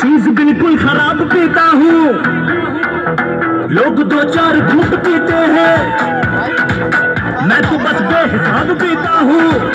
चीज़ बिल्कुल खराब पीता हूँ। लोग दो चार घूट पीते हैं। मैं तो बस बेहिसाब पीता हूँ।